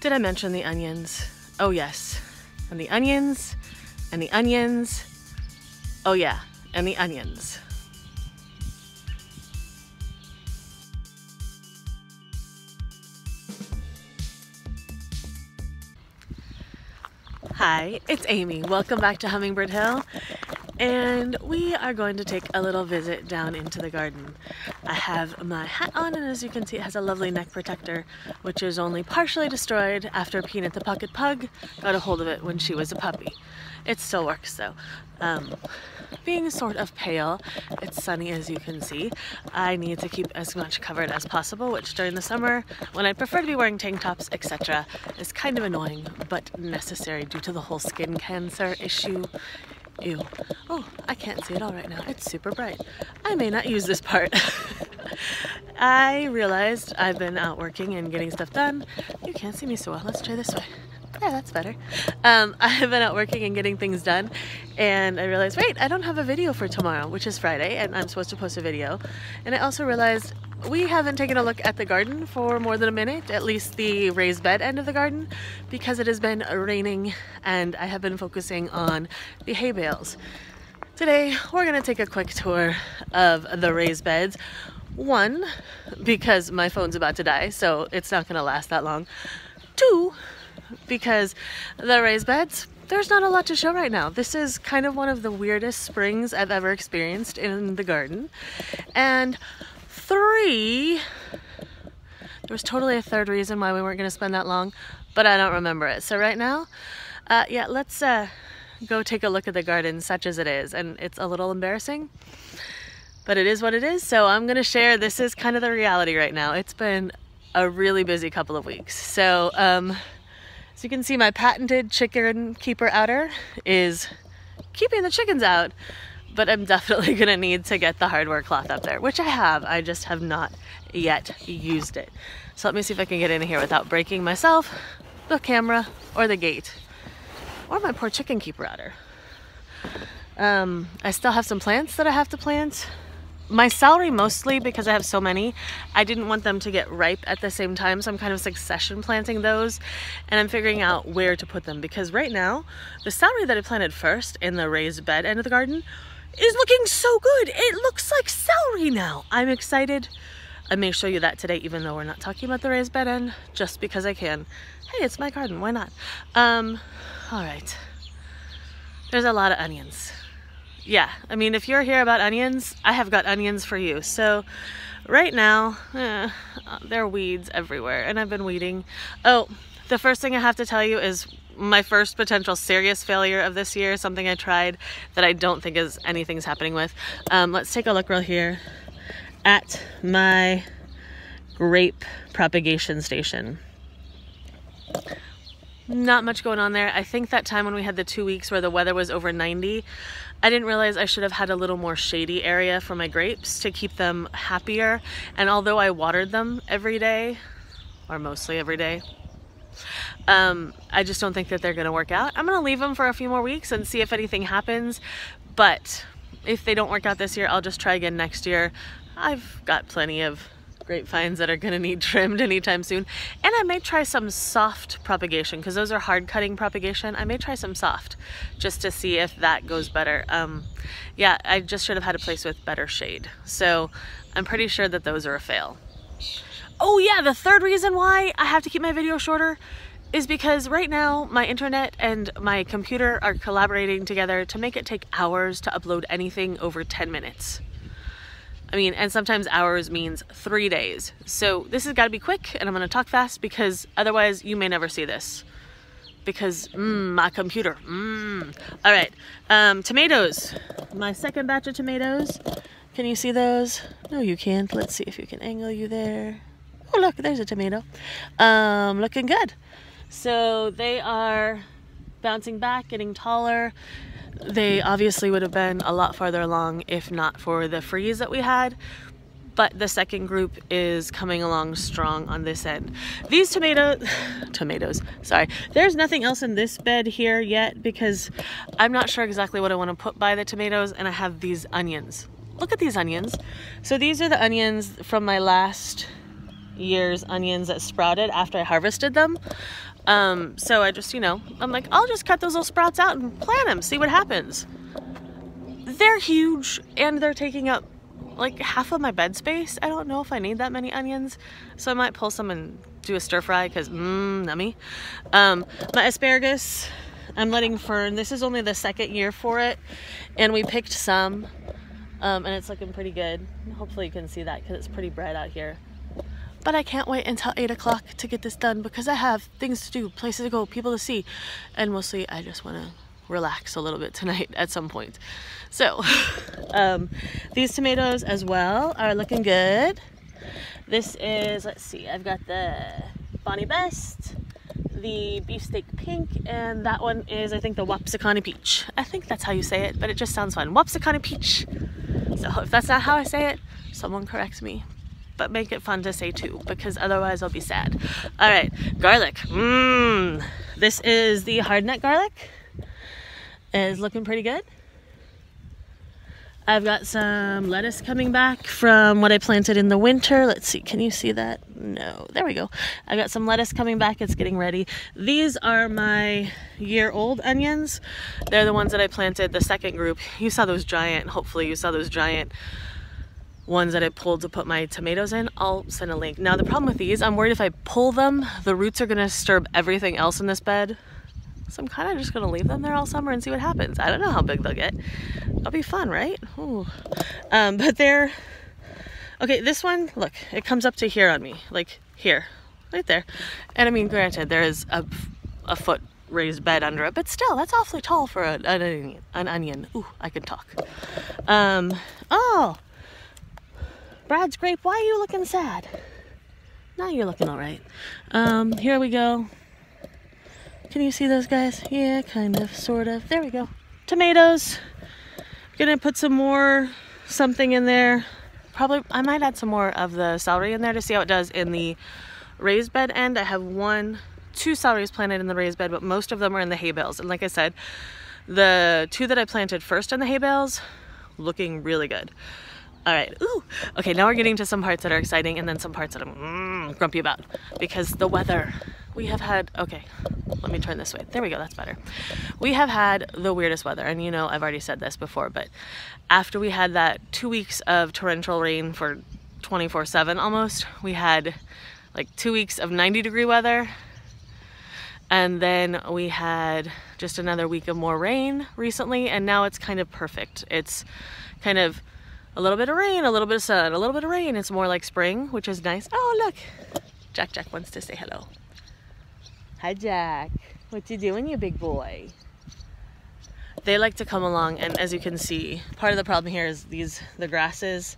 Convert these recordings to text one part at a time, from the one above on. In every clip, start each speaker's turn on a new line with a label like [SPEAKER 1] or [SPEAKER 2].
[SPEAKER 1] Did I mention the onions? Oh, yes. And the onions, and the onions. Oh, yeah, and the onions. Hi, it's Amy. Welcome back to Hummingbird Hill. And we are going to take a little visit down into the garden. I have my hat on and as you can see it has a lovely neck protector which is only partially destroyed after Peanut the Pocket Pug got a hold of it when she was a puppy. It still works though. Um, being sort of pale, it's sunny as you can see, I need to keep as much covered as possible, which during the summer, when I prefer to be wearing tank tops, etc., is kind of annoying, but necessary due to the whole skin cancer issue. Ew. Oh, I can't see it all right now. It's super bright. I may not use this part. I realized I've been out working and getting stuff done. You can't see me so well. Let's try this way yeah, that's better. Um, I've been out working and getting things done, and I realized, wait, I don't have a video for tomorrow, which is Friday, and I'm supposed to post a video. And I also realized we haven't taken a look at the garden for more than a minute, at least the raised bed end of the garden, because it has been raining and I have been focusing on the hay bales. Today, we're gonna take a quick tour of the raised beds. One, because my phone's about to die, so it's not gonna last that long. Two, because the raised beds, there's not a lot to show right now. This is kind of one of the weirdest springs I've ever experienced in the garden. And three, there was totally a third reason why we weren't gonna spend that long, but I don't remember it. So right now, uh, yeah, let's uh, go take a look at the garden such as it is. And it's a little embarrassing, but it is what it is. So I'm gonna share, this is kind of the reality right now. It's been a really busy couple of weeks. So um, so you can see my patented chicken keeper outer is keeping the chickens out, but I'm definitely gonna need to get the hardware cloth up there, which I have, I just have not yet used it. So let me see if I can get in here without breaking myself, the camera, or the gate, or my poor chicken keeper outer. Um, I still have some plants that I have to plant my celery mostly because I have so many I didn't want them to get ripe at the same time so I'm kind of succession planting those and I'm figuring out where to put them because right now the celery that I planted first in the raised bed end of the garden is looking so good. It looks like celery now. I'm excited. I may show you that today even though we're not talking about the raised bed end just because I can. Hey it's my garden. Why not? Um all right. There's a lot of onions. Yeah, I mean, if you're here about onions, I have got onions for you. So right now, eh, there are weeds everywhere and I've been weeding. Oh, the first thing I have to tell you is my first potential serious failure of this year, something I tried that I don't think is anything's happening with. Um, let's take a look real here at my grape propagation station. Not much going on there. I think that time when we had the two weeks where the weather was over 90, I didn't realize I should have had a little more shady area for my grapes to keep them happier. And although I watered them every day, or mostly every day, um, I just don't think that they're gonna work out. I'm gonna leave them for a few more weeks and see if anything happens. But if they don't work out this year, I'll just try again next year. I've got plenty of grapevines that are gonna need trimmed anytime soon. And I may try some soft propagation because those are hard cutting propagation. I may try some soft just to see if that goes better. Um, yeah, I just should have had a place with better shade. So I'm pretty sure that those are a fail. Oh yeah, the third reason why I have to keep my video shorter is because right now my internet and my computer are collaborating together to make it take hours to upload anything over 10 minutes. I mean, and sometimes hours means three days. So this has got to be quick and I'm going to talk fast because otherwise you may never see this. Because, mmm, my computer, mmm. All right, um, tomatoes. My second batch of tomatoes. Can you see those? No, you can't. Let's see if you can angle you there. Oh, look, there's a tomato. Um, looking good. So they are bouncing back, getting taller. They obviously would have been a lot farther along if not for the freeze that we had but the second group is coming along strong on this end. These tomato, tomatoes, sorry, there's nothing else in this bed here yet because I'm not sure exactly what I want to put by the tomatoes and I have these onions. Look at these onions. So these are the onions from my last year's onions that sprouted after I harvested them. Um, so I just, you know, I'm like, I'll just cut those little sprouts out and plant them, see what happens. They're huge and they're taking up like half of my bed space. I don't know if I need that many onions, so I might pull some and do a stir fry because mmm, nummy. Um, my asparagus, I'm letting fern. This is only the second year for it, and we picked some, um, and it's looking pretty good. Hopefully you can see that because it's pretty bright out here. But I can't wait until 8 o'clock to get this done because I have things to do, places to go, people to see, and mostly I just want to relax a little bit tonight at some point. So, um, these tomatoes as well are looking good. This is, let's see, I've got the Bonnie Best, the beefsteak pink, and that one is, I think, the Wapsakani peach. I think that's how you say it, but it just sounds fun. Wapsakani peach. So if that's not how I say it, someone corrects me. But make it fun to say too, because otherwise I'll be sad. All right, garlic. Mmm. This is the hardneck garlic. It is looking pretty good. I've got some lettuce coming back from what I planted in the winter. Let's see, can you see that? No, there we go. I got some lettuce coming back, it's getting ready. These are my year old onions. They're the ones that I planted, the second group. You saw those giant, hopefully you saw those giant ones that I pulled to put my tomatoes in. I'll send a link. Now the problem with these, I'm worried if I pull them, the roots are gonna disturb everything else in this bed. So I'm kind of just gonna leave them there all summer and see what happens. I don't know how big they'll get. That'll be fun, right? Um, but they're, okay, this one, look, it comes up to here on me, like here, right there. And I mean, granted, there is a, a foot raised bed under it, but still, that's awfully tall for an, onion, an onion. Ooh, I can talk. Um, oh, Brad's grape, why are you looking sad? Now you're looking all right. Um, here we go. Can you see those guys? Yeah, kind of, sort of. There we go. Tomatoes. Gonna put some more something in there. Probably, I might add some more of the celery in there to see how it does in the raised bed end. I have one, two celeries planted in the raised bed, but most of them are in the hay bales. And like I said, the two that I planted first in the hay bales, looking really good. All right, ooh. Okay, now we're getting to some parts that are exciting and then some parts that I'm mm, grumpy about because the weather we have had, okay, let me turn this way. There we go, that's better. We have had the weirdest weather, and you know, I've already said this before, but after we had that two weeks of torrential rain for 24 7 almost, we had like two weeks of 90 degree weather, and then we had just another week of more rain recently, and now it's kind of perfect. It's kind of a little bit of rain, a little bit of sun, a little bit of rain. It's more like spring, which is nice. Oh, look, Jack Jack wants to say hello. Hi, Jack. What you doing, you big boy? They like to come along, and as you can see, part of the problem here is these the grasses.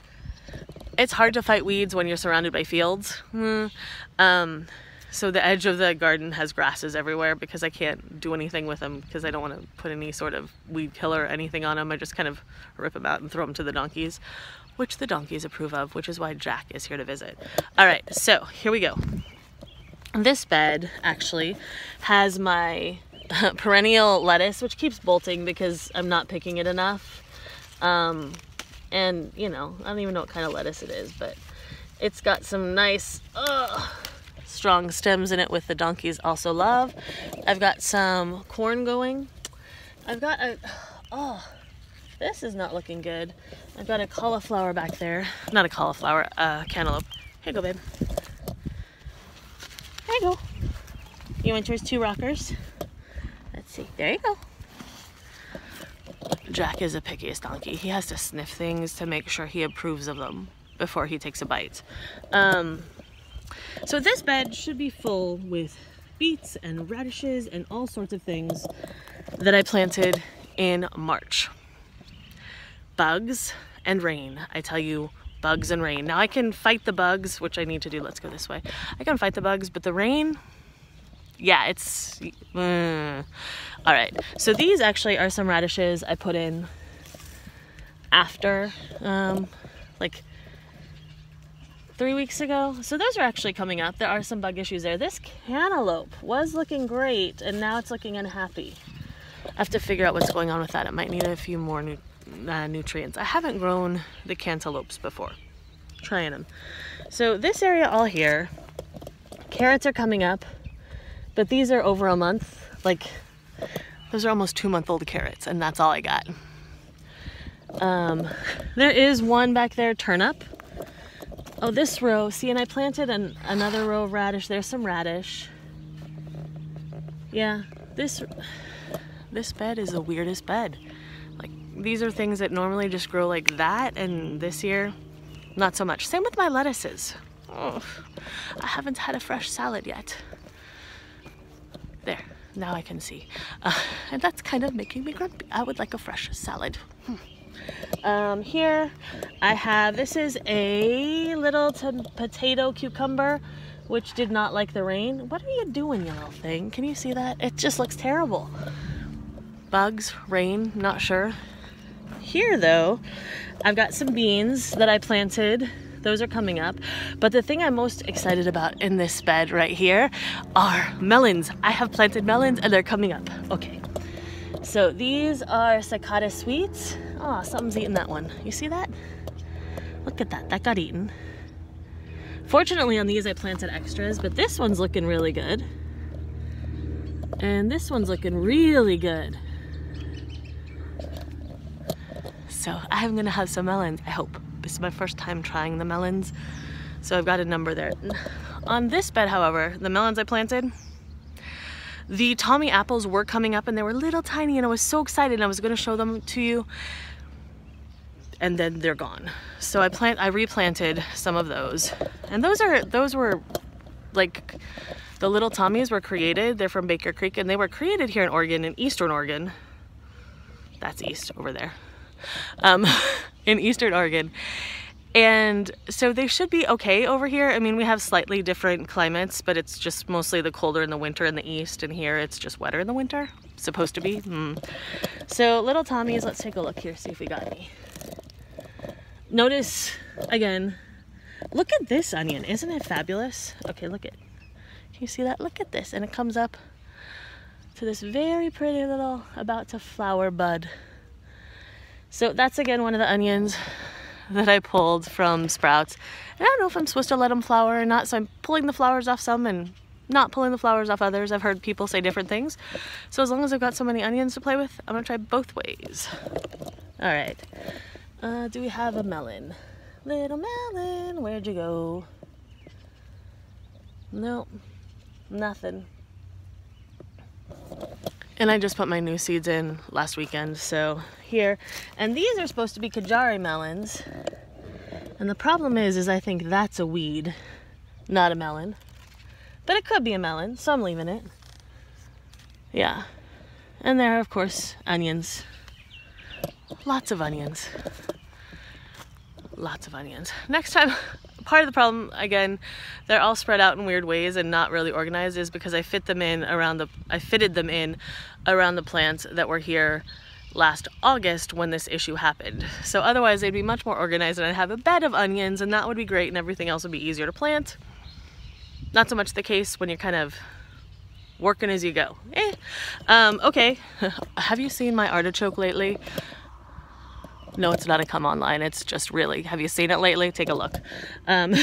[SPEAKER 1] It's hard to fight weeds when you're surrounded by fields. Mm. Um, so the edge of the garden has grasses everywhere because I can't do anything with them because I don't want to put any sort of weed killer or anything on them. I just kind of rip them out and throw them to the donkeys, which the donkeys approve of, which is why Jack is here to visit. All right, so here we go. This bed actually has my perennial lettuce, which keeps bolting because I'm not picking it enough. Um, and, you know, I don't even know what kind of lettuce it is, but it's got some nice, strong stems in it with the donkeys also love. I've got some corn going. I've got a, oh, this is not looking good. I've got a cauliflower back there. Not a cauliflower, a cantaloupe. Here you go, babe. There you go. You want yours two rockers? Let's see. There you go. Jack is the pickiest donkey. He has to sniff things to make sure he approves of them before he takes a bite. Um, so this bed should be full with beets and radishes and all sorts of things that I planted in March. Bugs and rain. I tell you, bugs and rain. Now I can fight the bugs, which I need to do. Let's go this way. I can fight the bugs, but the rain, yeah, it's, uh. all right. So these actually are some radishes I put in after, um, like three weeks ago. So those are actually coming up. There are some bug issues there. This cantaloupe was looking great and now it's looking unhappy. I have to figure out what's going on with that. It might need a few more new uh, nutrients. I haven't grown the cantaloupes before. Trying them. So this area all here, carrots are coming up, but these are over a month. Like those are almost two month old carrots and that's all I got. Um, there is one back there turnip. Oh, this row, see, and I planted an, another row of radish. There's some radish. Yeah, this, this bed is the weirdest bed. Like, these are things that normally just grow like that, and this year, not so much. Same with my lettuces. Oh, I haven't had a fresh salad yet. There, now I can see. Uh, and that's kind of making me grumpy. I would like a fresh salad. Hmm. Um, here I have, this is a little potato cucumber, which did not like the rain. What are you doing, you little thing? Can you see that? It just looks terrible. Bugs, rain, not sure. Here though, I've got some beans that I planted. Those are coming up. But the thing I'm most excited about in this bed right here are melons. I have planted melons and they're coming up. Okay. So these are Sakata sweets. Oh, something's eating that one. You see that? Look at that, that got eaten. Fortunately on these I planted extras, but this one's looking really good. And this one's looking really good. So I'm gonna have some melons, I hope. This is my first time trying the melons. So I've got a number there. On this bed, however, the melons I planted, the Tommy apples were coming up and they were little tiny and I was so excited and I was gonna show them to you and then they're gone. So I plant, I replanted some of those. And those are, those were like, the little Tommies were created, they're from Baker Creek and they were created here in Oregon, in Eastern Oregon. That's east over there. Um, in Eastern Oregon. And so they should be okay over here. I mean, we have slightly different climates, but it's just mostly the colder in the winter in the east, and here it's just wetter in the winter. Supposed to be. Mm. So little Tommies, let's take a look here, see if we got any. Notice, again, look at this onion. Isn't it fabulous? Okay, look at, can you see that? Look at this. And it comes up to this very pretty little about to flower bud. So that's again one of the onions that I pulled from sprouts. And I don't know if I'm supposed to let them flower or not, so I'm pulling the flowers off some and not pulling the flowers off others. I've heard people say different things. So as long as I've got so many onions to play with, I'm gonna try both ways. All right. Uh, do we have a melon? Little melon, where'd you go? Nope, nothing. And I just put my new seeds in last weekend, so here. And these are supposed to be Kajari melons. And the problem is, is I think that's a weed, not a melon. But it could be a melon, so I'm leaving it. Yeah. And there are, of course, onions. Lots of onions. Lots of onions. Next time, part of the problem, again, they're all spread out in weird ways and not really organized is because I fit them in around the, I fitted them in around the plants that were here last August when this issue happened. So otherwise they'd be much more organized and I'd have a bed of onions and that would be great and everything else would be easier to plant. Not so much the case when you're kind of working as you go. Eh. Um, okay, have you seen my artichoke lately? No, it's not a come online. It's just really, have you seen it lately? Take a look. Um,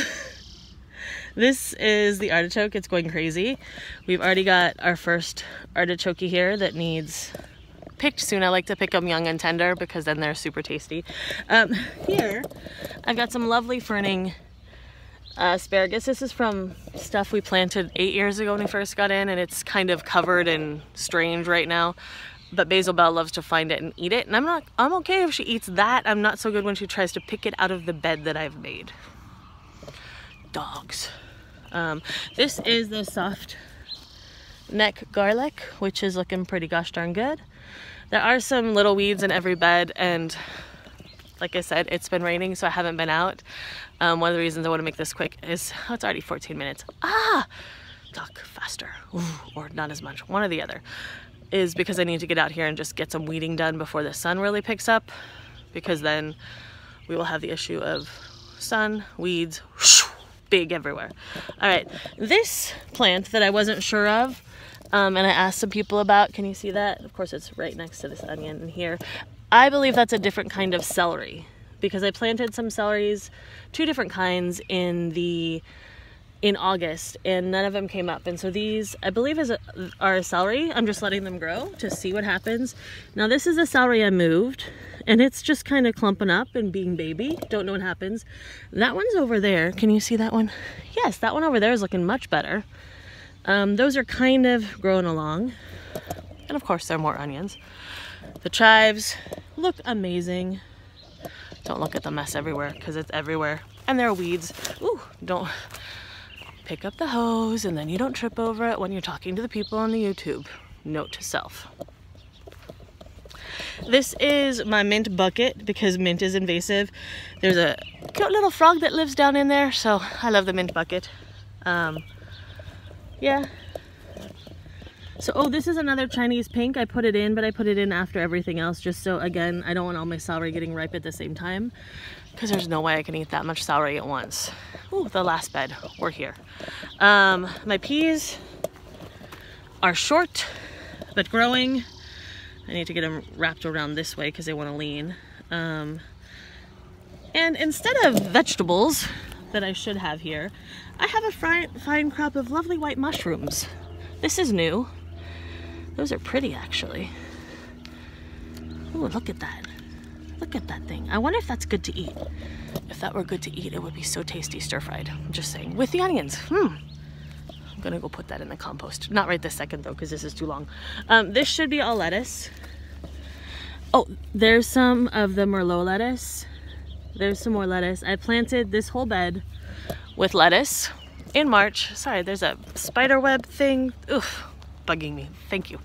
[SPEAKER 1] this is the artichoke. It's going crazy. We've already got our first artichoke here that needs picked soon. I like to pick them young and tender because then they're super tasty. Um, here, I've got some lovely ferning uh, asparagus. This is from stuff we planted eight years ago when we first got in and it's kind of covered and strange right now. But Basil Bell loves to find it and eat it. And I'm not, I'm okay if she eats that. I'm not so good when she tries to pick it out of the bed that I've made. Dogs. Um, this is the soft neck garlic, which is looking pretty gosh darn good. There are some little weeds in every bed and like I said, it's been raining, so I haven't been out. Um, one of the reasons I want to make this quick is, oh, it's already 14 minutes. Ah! Talk faster. Ooh, or not as much, one or the other. Is because I need to get out here and just get some weeding done before the sun really picks up. Because then we will have the issue of sun, weeds, big everywhere. All right, this plant that I wasn't sure of, um, and I asked some people about, can you see that? Of course, it's right next to this onion in here. I believe that's a different kind of celery. because I planted some celeries, two different kinds in the in August and none of them came up. And so these, I believe is a, are a celery. I'm just letting them grow to see what happens. Now this is a celery I moved and it's just kind of clumping up and being baby. Don't know what happens. That one's over there. Can you see that one? Yes, that one over there is looking much better. Um, those are kind of growing along. And of course there are more onions. The chives look amazing. Don't look at the mess everywhere because it's everywhere. And there are weeds. Ooh, don't pick up the hose and then you don't trip over it when you're talking to the people on the YouTube. Note to self. This is my mint bucket because mint is invasive. There's a cute little frog that lives down in there, so I love the mint bucket. Um, yeah. So, oh, this is another Chinese pink. I put it in, but I put it in after everything else just so, again, I don't want all my celery getting ripe at the same time because there's no way I can eat that much celery at once. Oh, the last bed, we're here. Um, my peas are short, but growing. I need to get them wrapped around this way because they want to lean. Um, and instead of vegetables that I should have here, I have a fine, fine crop of lovely white mushrooms. This is new. Those are pretty actually. Ooh, look at that. Look at that thing. I wonder if that's good to eat. If that were good to eat, it would be so tasty stir-fried. I'm just saying. With the onions. Hmm. I'm gonna go put that in the compost. Not right this second though, because this is too long. Um, this should be all lettuce. Oh, there's some of the Merlot lettuce. There's some more lettuce. I planted this whole bed with lettuce in March. Sorry, there's a spider web thing. Oof, bugging me. Thank you.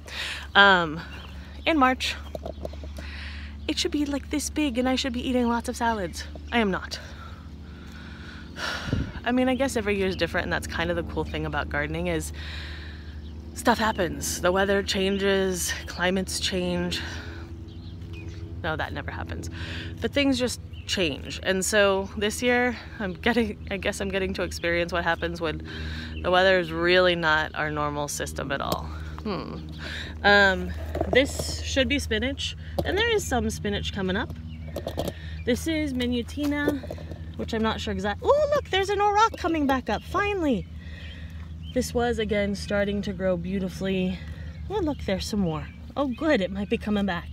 [SPEAKER 1] Um, in March it should be like this big and I should be eating lots of salads. I am not. I mean, I guess every year is different and that's kind of the cool thing about gardening is stuff happens. The weather changes, climates change. No, that never happens. But things just change. And so this year, I'm getting, I guess I'm getting to experience what happens when the weather is really not our normal system at all. Hmm. Um, this should be spinach, and there is some spinach coming up. This is Minutina, which I'm not sure exactly. Oh, look, there's an orach coming back up, finally. This was, again, starting to grow beautifully. Oh, look, there's some more. Oh, good, it might be coming back.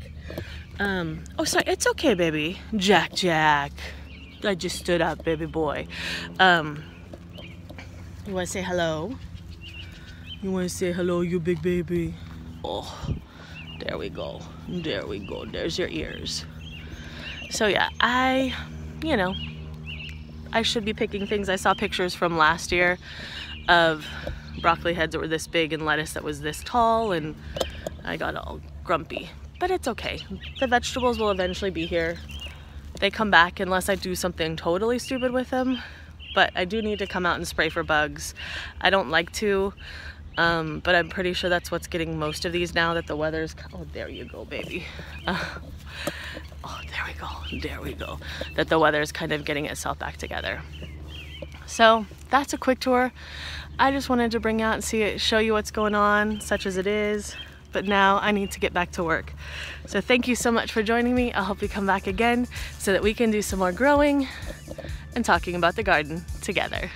[SPEAKER 1] Um, oh, sorry, it's okay, baby. Jack, Jack. I just stood up, baby boy. Um, you want to say hello? You want to say hello, you big baby? Oh, there we go. There we go. There's your ears. So yeah, I, you know, I should be picking things. I saw pictures from last year of broccoli heads that were this big and lettuce that was this tall and I got all grumpy. But it's okay. The vegetables will eventually be here. They come back unless I do something totally stupid with them. But I do need to come out and spray for bugs. I don't like to. Um, but I'm pretty sure that's what's getting most of these now that the weather's, oh, there you go, baby. Uh, oh, there we go, there we go. That the weather is kind of getting itself back together. So that's a quick tour. I just wanted to bring out and see it, show you what's going on, such as it is. But now I need to get back to work. So thank you so much for joining me. I hope you come back again so that we can do some more growing and talking about the garden together.